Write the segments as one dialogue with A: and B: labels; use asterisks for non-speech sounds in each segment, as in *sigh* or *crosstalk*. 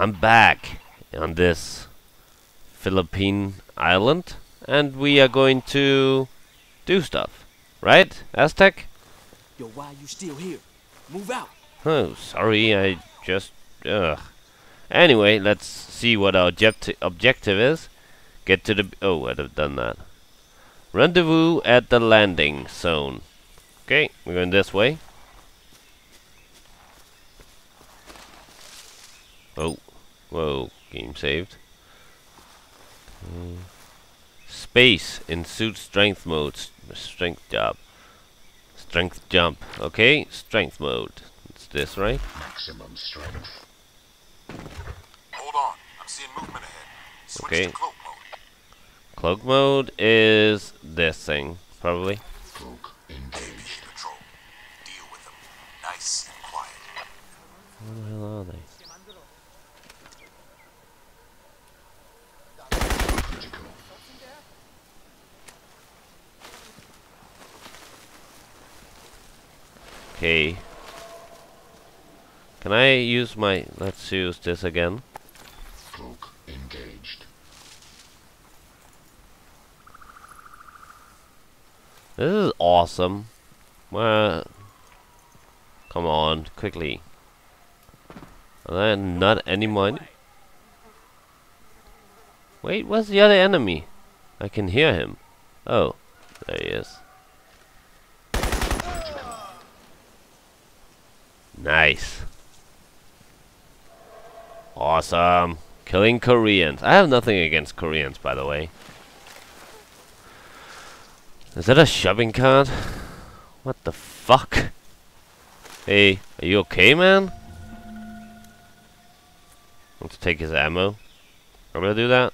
A: I'm back on this Philippine island, and we are going to do stuff, right, Aztec?
B: Yo, why are you still here? Move out.
A: Oh, sorry, I just ugh. Anyway, let's see what our objecti objective is. Get to the oh, I'd have done that. Rendezvous at the landing zone. Okay, we're going this way. Oh, whoa, game saved. Mm. Space in suit strength mode. S- Strength job. Strength jump. Okay, strength mode. It's this, right?
C: Maximum strength.
D: Hold on. I'm seeing movement ahead. Switch
A: Okay.
D: to cloak mode.
A: Cloak mode is this thing, probably.
C: Cloak engaged.
D: Control. Deal with them. Nice and quiet.
A: Where the hell are they? Okay. Can I use my... Let's use this again.
C: Engaged.
A: This is awesome. Well... Come on, quickly. Are there not any money? Wait, where's the other enemy? I can hear him. Oh, there he is. Nice. Awesome. Killing Koreans. I have nothing against Koreans, by the way. Is that a shopping cart? What the fuck? Hey, are you okay, man? Let's take his ammo. I'm gonna do that.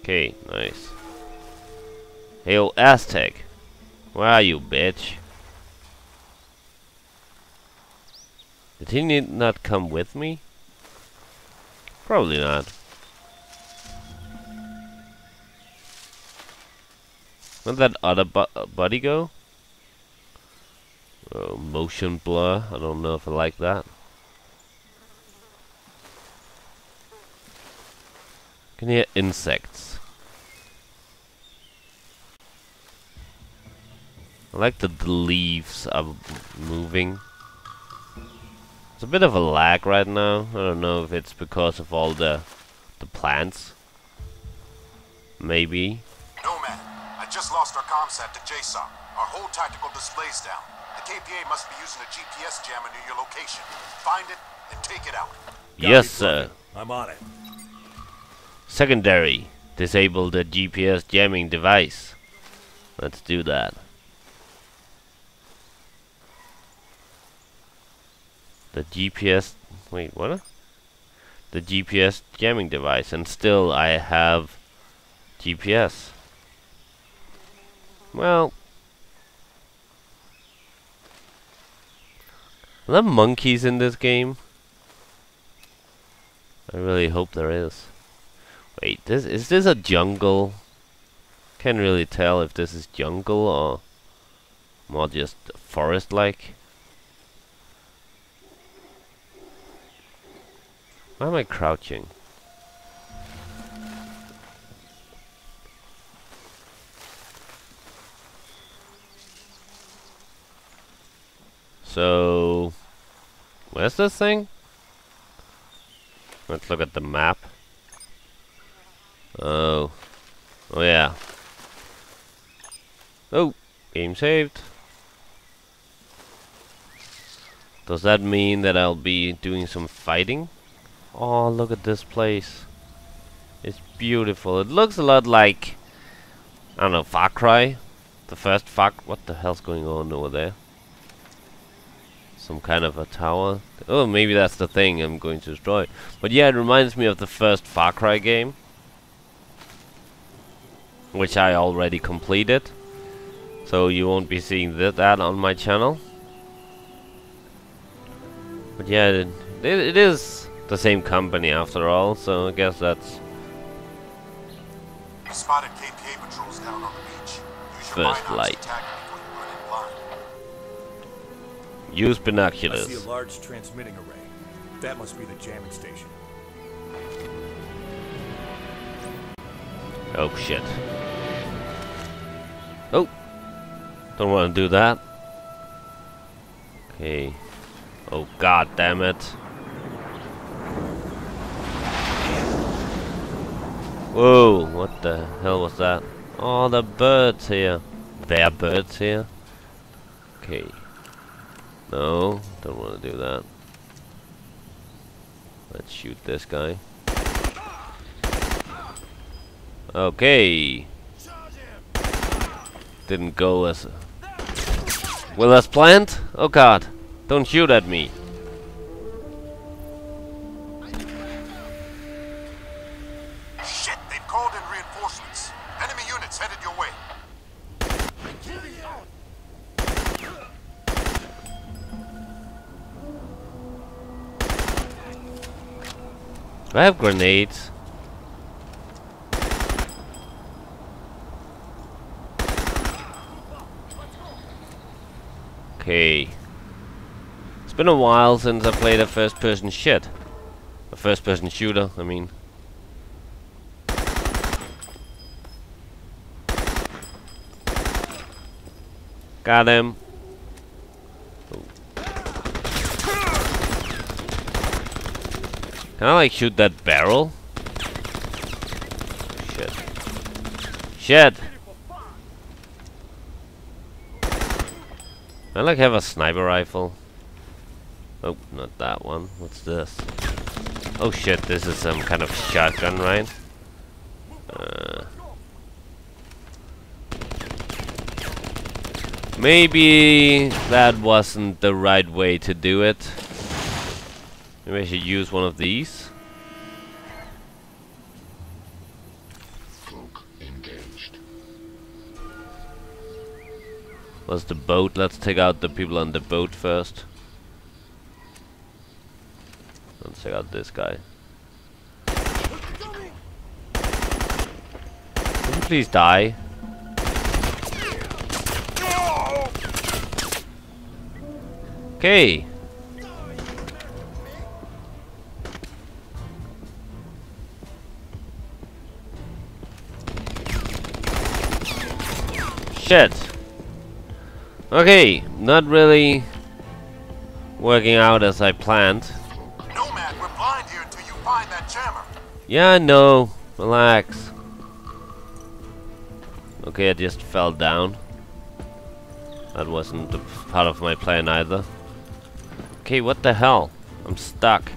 A: Okay, nice. Hey, yo, Aztec. Where are you, bitch? Did he need not come with me? Probably not. Where'd that other bu uh, buddy go? Oh, motion blur. I don't know if I like that. Can hear insects. I like that the leaves are moving. It's a bit of a lag right now. I don't know if it's because of all the the plants. Maybe.
D: Nomad, I just lost our comsat to JSOC. Our whole tactical display's down. The KPA must be using a GPS jammer near your location. Find it and take it out.
A: yes, sir.
E: I'm on it.
A: Secondary. Disable the GPS jamming device. Let's do that. The GPS... Wait, what? The GPS jamming device. And still I have GPS. Well... Are there monkeys in this game? I really hope there is. Wait, this is this a jungle? Can't really tell if this is jungle or more just forest-like. Why am I crouching? So, where's this thing? Let's look at the map. Oh. Oh yeah. Oh, game saved. Does that mean that I'll be doing some fighting? Oh, look at this place. It's beautiful. It looks a lot like, I don't know, Far Cry. The first Far... What the hell's going on over there? Some kind of a tower. Oh, maybe that's the thing I'm going to destroy. But yeah, it reminds me of the first Far Cry game which I already completed. So you won't be seeing th that on my channel. But yeah, it, it, it is the same company after all, so I guess that's
D: We spotted KPA patrols down on the beach. Use your
A: First
D: binocs
A: light.
D: to tag them before you run in blind.
A: use
E: I
A: binoculars.
E: see a large transmitting array. That must be the jamming station.
A: Oh shit. Oh! Don't want to do that. Okay. Oh god damn it. Whoa, what the hell was that? Oh, the birds here. There are birds here. Okay. No, don't want to do that. Let's shoot this guy. Okay. Didn't go as well as planned. Oh god, don't shoot at me. I have grenades? Okay. It's been a while since I played a first person shit. A first person shooter, I mean. Got him. Can I like shoot that barrel? Shit. Shit! I like have a sniper rifle. Oh, not that one. What's this? Oh shit, this is some kind of shotgun, right? Uh, maybe that wasn't the right way to do it. Maybe I should use one of these. What's the boat? Let's take out the people on the boat first. Let's take out this guy. Can you please die? Okay. Shit. Okay, not really working out as I planned.
D: Nomad, we're blind here until you find that jammer.
A: Yeah, I know. Relax. Okay, I just fell down. That wasn't a part of my plan either. Okay, what the hell? I'm stuck.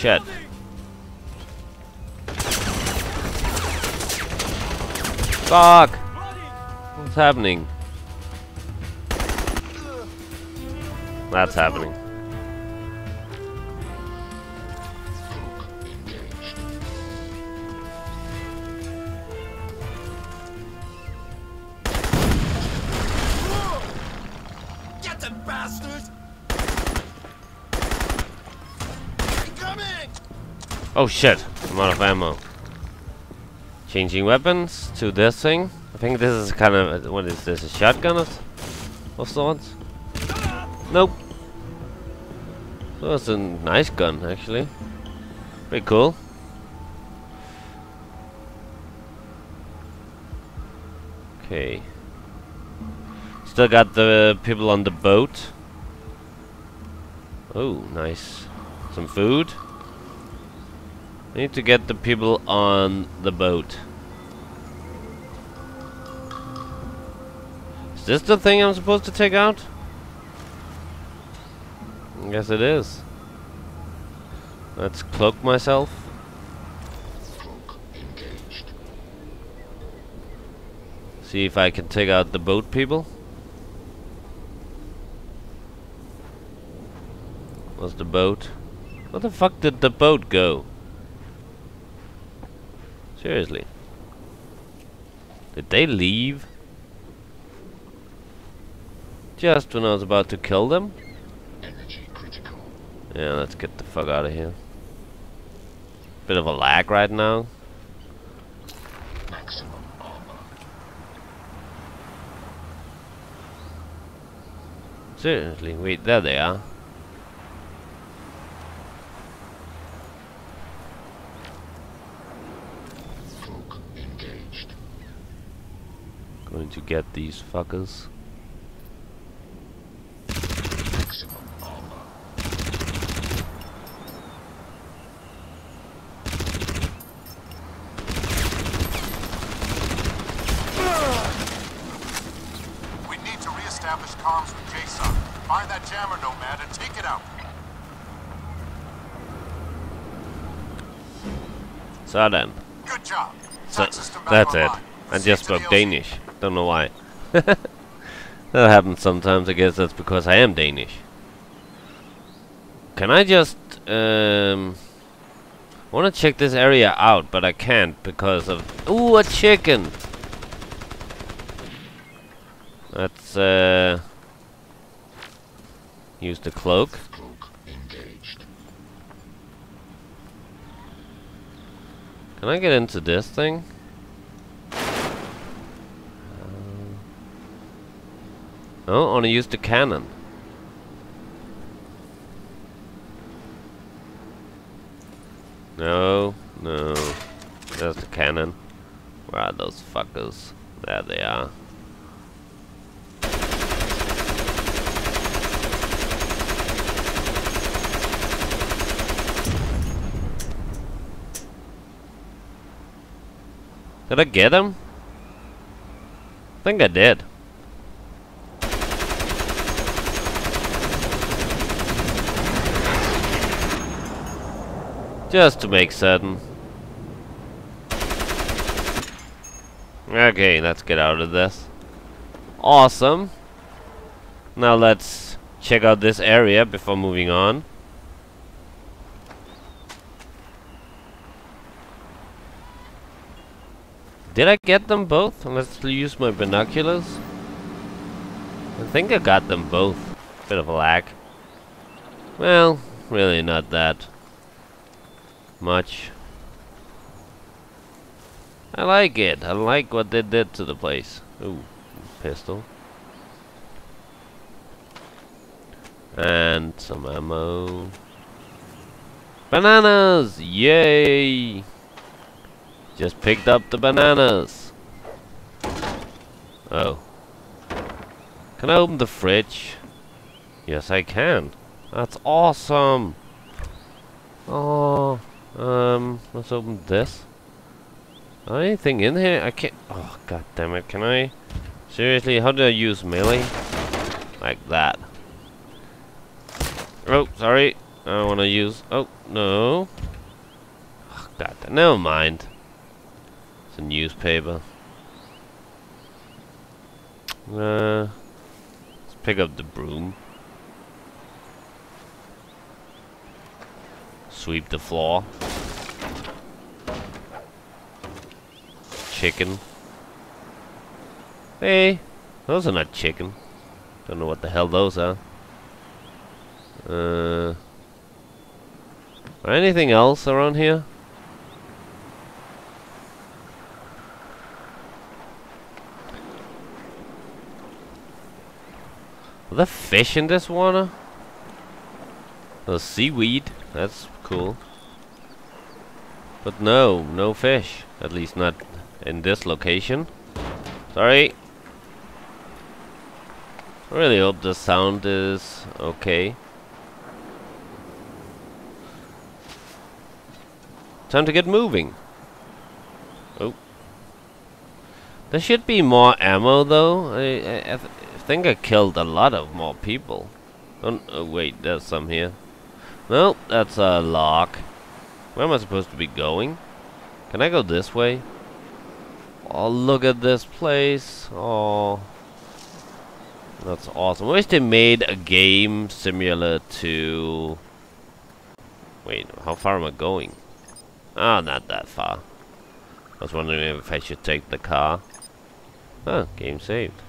A: Shit. Fuck! What's happening? That's happening. Oh shit, I'm out of ammo. Changing weapons to this thing. I think this is kind of, what is this, a shotgun of, of sorts? Nope. So it's a nice gun, actually. Pretty cool. Okay. Still got the people on the boat. Oh, nice. Some food. I need to get the people on the boat. Is this the thing I'm supposed to take out? I guess it is. Let's cloak myself. See if I can take out the boat people. Where's the boat? Where the fuck did the boat go? Seriously. Did they leave? Just when I was about to kill them. Yeah, let's get the fuck out of here. Bit of a lag right now.
C: Maximum armor.
A: Seriously, wait, there they are.
C: Cloak engaged.
A: Going to get these fuckers.
D: We need to re-establish comms with JSOC. Find that jammer nomad and take it out.
A: So then,
D: Good job.
A: so
D: Sound system back
A: that's it. I just spoke. Danish. Don't know why. *laughs* that happens sometimes. I guess that's because I am Danish. Can I just um? I want to check this area out, but I can't because of ooh a chicken. Let's uh use the cloak.
C: Cloak.
A: Can I get into this thing? Oh, want use the cannon. No, no. There's the cannon. Where are those fuckers? There they are. Did I get him? I think I did. Just to make certain. Okay, let's get out of this. Awesome. Now let's check out this area before moving on. Did I get them both? Let's use my binoculars. I think I got them both. Bit of a lag. Well, really not that much. I like it. I like what they did to the place. Ooh, pistol. And some ammo. Bananas! Yay! Just picked up the bananas. Oh. Can I open the fridge? Yes, I can. That's awesome. Oh, um, let's open this. Anything in here? I can't. Oh, god damn it! Can I? Seriously, how do I use melee? Like that. Oh, sorry. I want to use. Oh no. Oh, god, damn- never mind. It's a newspaper. Uh, let's pick up the broom. Sweep the floor. Chicken. Hey, those are not chicken. Don't know what the hell those are. Uh, anything else around here? Are there fish in this water? The seaweed. That's cool. But no, no fish. At least not in this location. Sorry. I really hope the sound is okay. Time to get moving. Oh. There should be more ammo though. I, I, I th think I killed a lot of more people. Oh, oh wait, there's some here. No, that's a lock. Where am I supposed to be going? Can I go this way? Oh, look at this place. Oh. That's awesome. I wish they made a game similar to... Wait, how far am I going? Ah, not that far. I was wondering if I should take the car. Oh, game saved.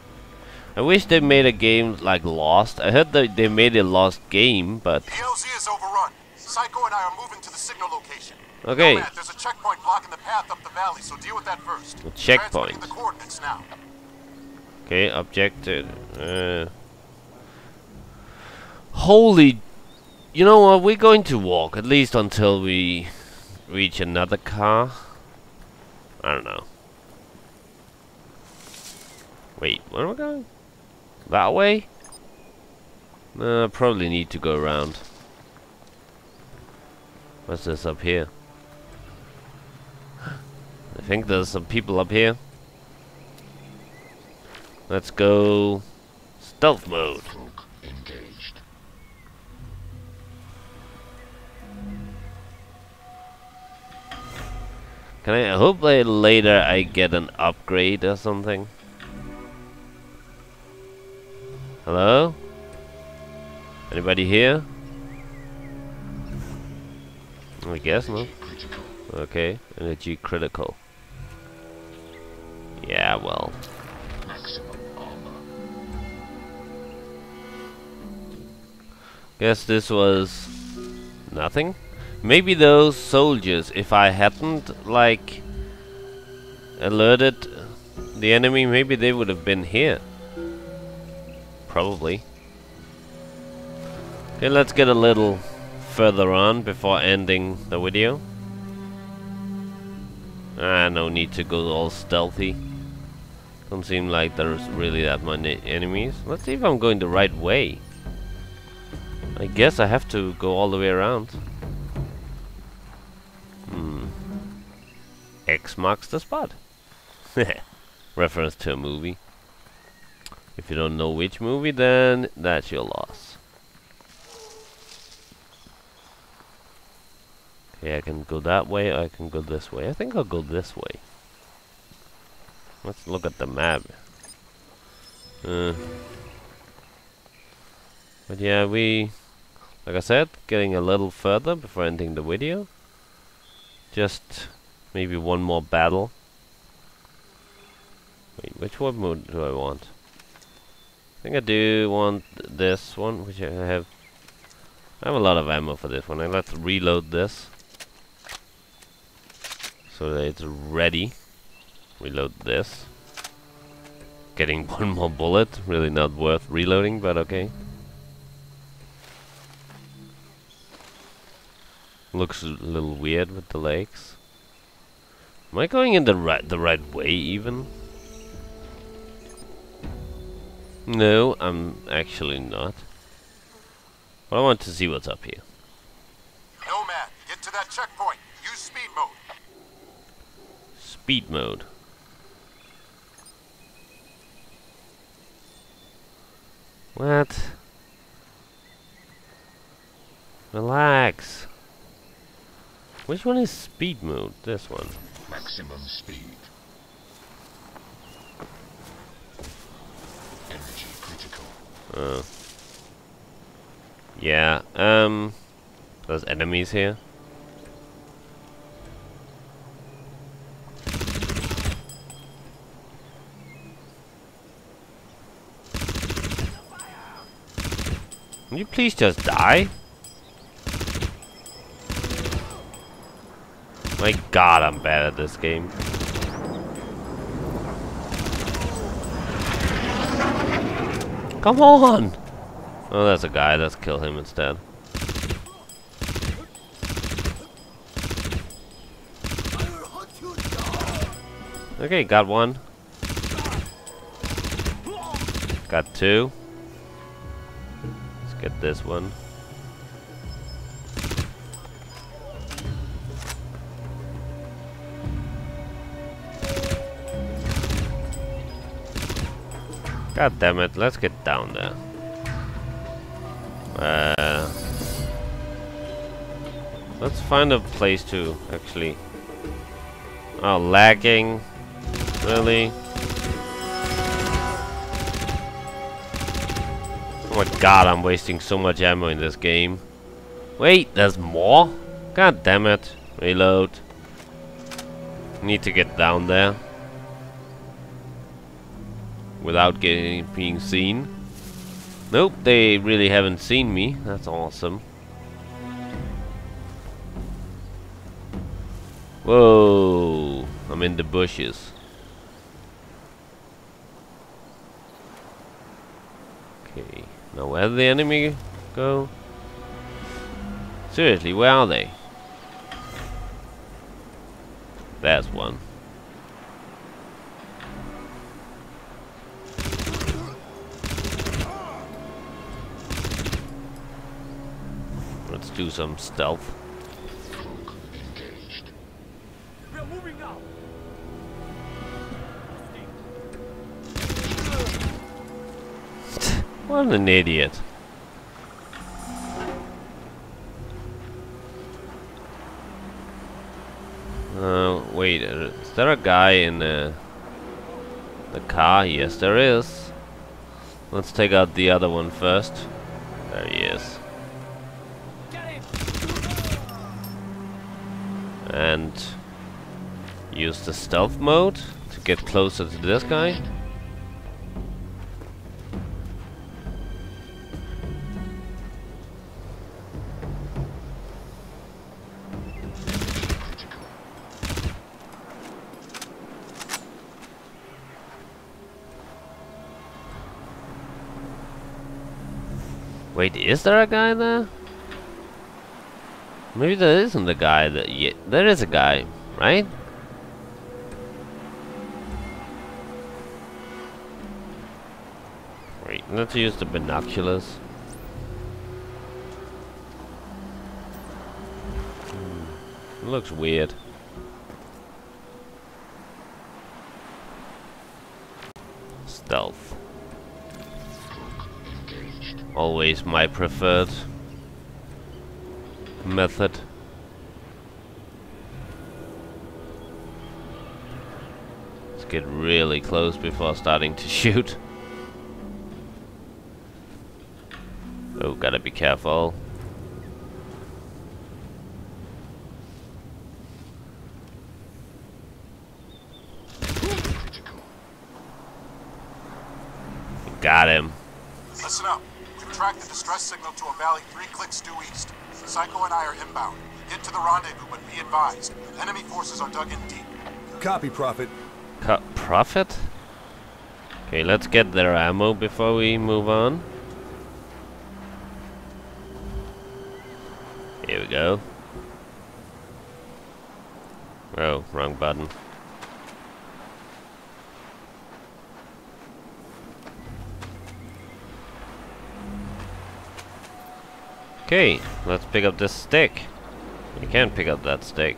A: I wish they made a game like Lost. I heard that they made a Lost game, but
D: The LZ is overrun. Psycho and I are moving to the signal location.
A: Okay.
D: Nomad, there's a checkpoint blocking the path up the valley, so deal with that first.
A: A checkpoint.
D: The coordinates now.
A: okay, objective. Uh, holy, you know what? We're going to walk at least until we reach another car. I don't know. Wait, where am I going? That way? Uh, probably need to go around. What's this up here? *gasps* I think there's some people up here. Let's go stealth mode.
C: Engaged.
A: Can I hope that later I get an upgrade or something? Hello? Anybody here? I guess not. Okay, energy critical. Yeah, well. Guess this was nothing. Maybe those soldiers, if I hadn't like alerted the enemy, maybe they would have been here. Probably. Okay, let's get a little further on before ending the video. Ah, no need to go all stealthy. Don't seem like there's really that many enemies. Let's see if I'm going the right way. I guess I have to go all the way around. Hmm. X marks the spot. *laughs* Reference to a movie. If you don't know which movie, then that's your loss. Okay, I can go that way, I can go this way. I think I'll go this way. Let's look at the map. Uh, but yeah, we, like I said, getting a little further before ending the video. Just maybe one more battle. Wait, which one mode do I want? I think I do want this one, which I have. I have a lot of ammo for this one. And let's reload this so that it's ready. Reload this. Getting *laughs* one more bullet, really not worth reloading, but okay. Looks a little weird with the legs. Am I going in the right the right way even? No, I'm actually not. But I want to see what's up here.
D: Nomad, get to that checkpoint. Use speed mode.
A: Speed mode. What? Relax. Which one is speed mode? This one.
C: Maximum speed. Energy critical.
A: Oh. Yeah, um... There's enemies here. Can you please just die? My god, I'm bad at this game. Come on! Oh, that's a guy. Let's kill him instead. Okay, got one. Got two. Let's get this one. God damn it, let's get down there. Uh, let's find a place to actually. Oh, lagging. Really? Oh my god, I'm wasting so much ammo in this game. Wait, there's more? God damn it. Reload. Need to get down there. Without getting being seen. Nope, they really haven't seen me. That's awesome. Whoa, I'm in the bushes. Okay, now where did the enemy go? Seriously, where are they? There's one. Do some stealth. *laughs* What an idiot. Uh, wait, uh, is there a guy in the, the car? Yes, there is. Let's take out the other one first. There he is.
B: Get him.
A: And use the stealth mode to get closer to this guy. Wait, is there a guy there? Maybe there isn't a guy that yet. There is a guy, right? Wait, let's use the binoculars. Hmm, Looks weird. Stealth. Always my preferred method. Let's get really close before starting to *laughs* shoot. Oh, gotta be careful. Got him.
D: Listen up. We've tracked the distress signal to a valley three clicks due east. Psycho and I are inbound. Get to the rendezvous, but be advised. Enemy forces are dug in deep.
E: Copy, Prophet.
A: Cut profit? Okay, let's get their ammo before we move on. Here we go. Oh, wrong button. Okay, let's pick up this stick. You can't pick up that stick.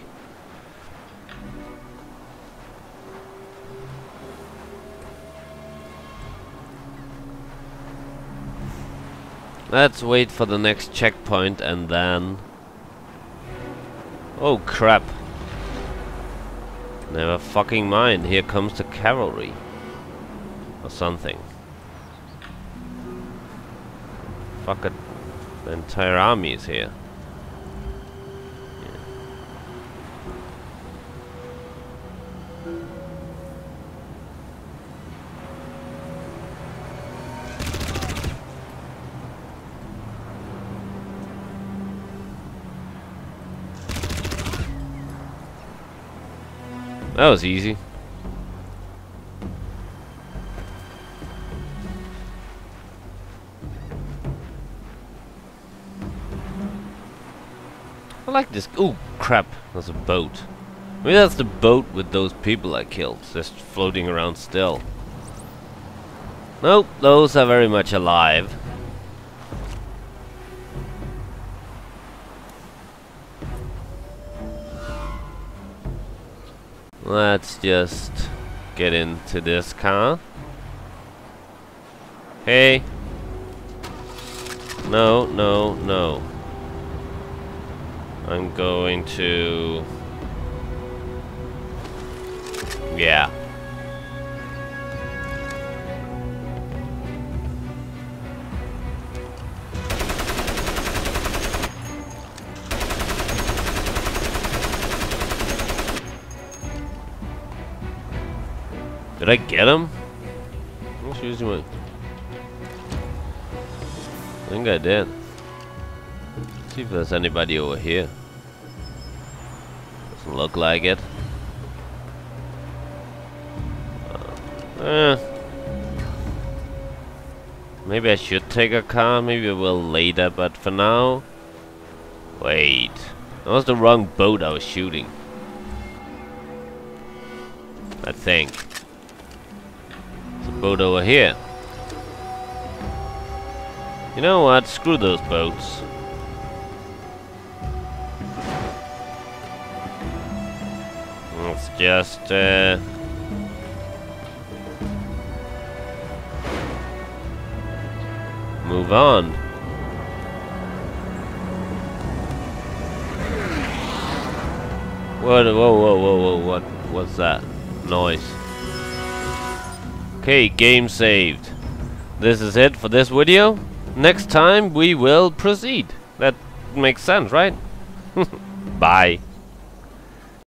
A: Let's wait for the next checkpoint and then... Oh crap. Never fucking mind, here comes the cavalry. Or something. Fuck it. The entire army is here. That was easy. I like this. Oh crap. There's a boat. Maybe that's the boat with those people I killed, just floating around still. Nope, those are very much alive. Just get into this car. Hey. No, no, no. I'm going to... Yeah. Did I get him? I was Excuse me. I think I did. See if there's anybody over here. Doesn't look like it. Uh, eh. Maybe I should take a car, maybe I will later, but for now... Wait. That was the wrong boat I was shooting. I think. A boat over here. You know what? Screw those boats. Let's just, uh... Move on. What? Whoa, whoa, whoa, whoa! What? What's that noise? Okay, game saved. This is it for this video. Next time we will proceed. That makes sense, right? *laughs* Bye.